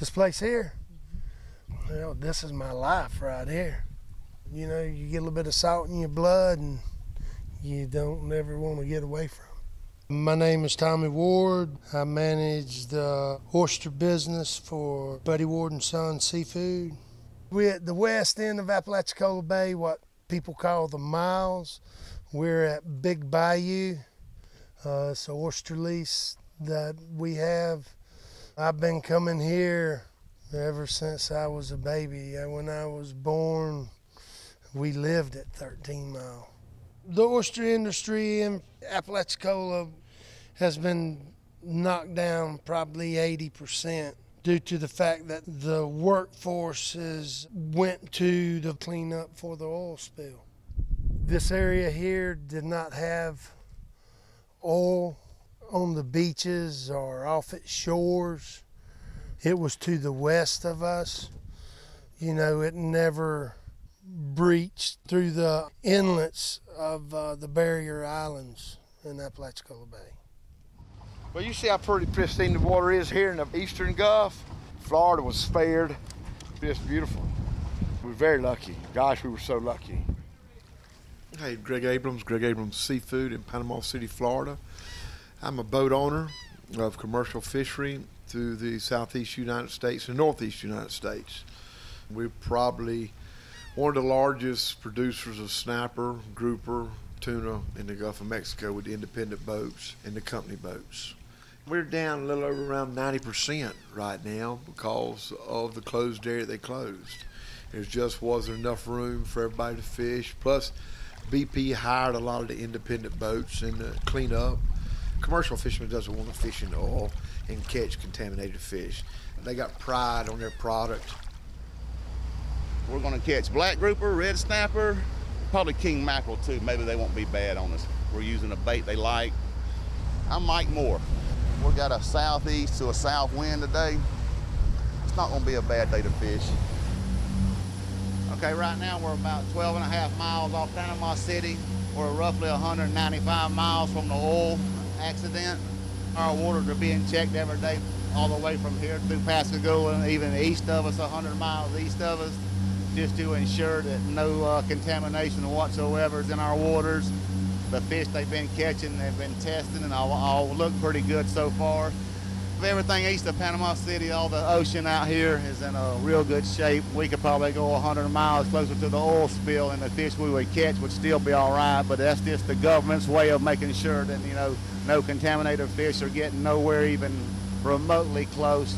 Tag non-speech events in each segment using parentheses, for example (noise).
This place here, well, this is my life right here. You know, you get a little bit of salt in your blood and you don't ever want to get away from it. My name is Tommy Ward. I manage the oyster business for Buddy Ward and Son Seafood. We're at the west end of Apalachicola Bay, what people call the Miles. We're at Big Bayou. Uh, it's an oyster lease that we have. I've been coming here ever since I was a baby. When I was born, we lived at 13 Mile. The oyster industry in Apalachicola has been knocked down probably 80% due to the fact that the workforces went to the cleanup for the oil spill. This area here did not have oil on the beaches or off its shores. It was to the west of us. You know, it never breached through the inlets of uh, the barrier islands in Apalachicola Bay. Well, you see how pretty pristine the water is here in the eastern Gulf. Florida was spared. Just beautiful. We were very lucky. Gosh, we were so lucky. Hey, Greg Abrams, Greg Abrams Seafood in Panama City, Florida. I'm a boat owner of commercial fishery through the southeast United States and northeast United States. We're probably one of the largest producers of snapper, grouper, tuna in the Gulf of Mexico with the independent boats and the company boats. We're down a little over around 90% right now because of the closed area they closed. There just wasn't enough room for everybody to fish. Plus, BP hired a lot of the independent boats and uh, clean up. Commercial fishermen doesn't want to fish in the oil and catch contaminated fish. They got pride on their product. We're gonna catch black grouper, red snapper, probably king mackerel too. Maybe they won't be bad on us. We're using a bait they like. I'm Mike Moore. We've got a southeast to a south wind today. It's not gonna be a bad day to fish. Okay, right now we're about 12 and a half miles off Panama City. We're roughly 195 miles from the oil accident. Our waters are being checked every day all the way from here through Pascagoula even east of us, 100 miles east of us, just to ensure that no uh, contamination whatsoever is in our waters. The fish they've been catching, they've been testing, and all, all look pretty good so far. Everything east of Panama City, all the ocean out here is in a real good shape. We could probably go 100 miles closer to the oil spill, and the fish we would catch would still be all right. But that's just the government's way of making sure that you know no contaminated fish are getting nowhere even remotely close.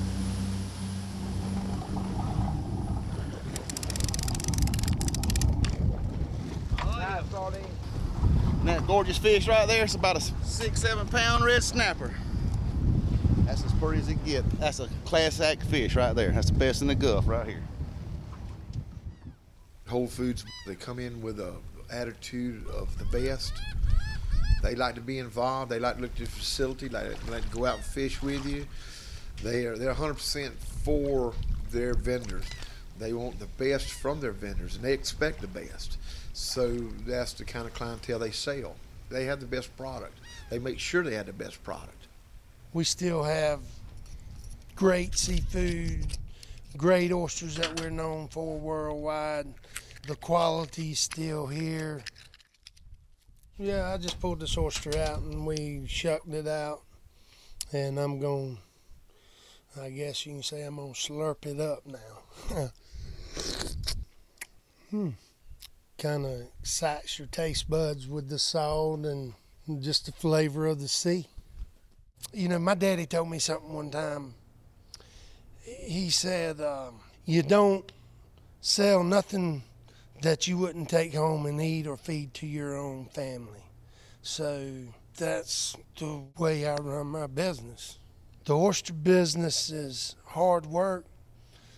And that gorgeous fish right there, it's about a six, seven pound red snapper. That's as pretty as it gets. That's a class act fish right there. That's the best in the Gulf right here. Whole Foods, they come in with a attitude of the best. They like to be involved. They like to look at the facility. Like, like to go out and fish with you. They are they're 100% for their vendors. They want the best from their vendors, and they expect the best. So that's the kind of clientele they sell. They have the best product. They make sure they have the best product. We still have great seafood, great oysters that we're known for worldwide. The quality's still here. Yeah, I just pulled this oyster out and we shucked it out. And I'm going, I guess you can say I'm going to slurp it up now. (laughs) hmm. Kind of excites your taste buds with the salt and just the flavor of the sea. You know, my daddy told me something one time. He said, um, You don't sell nothing that you wouldn't take home and eat or feed to your own family. So that's the way I run my business. The oyster business is hard work.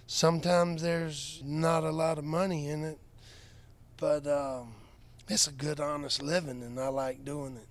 Sometimes there's not a lot of money in it, but um, it's a good, honest living, and I like doing it.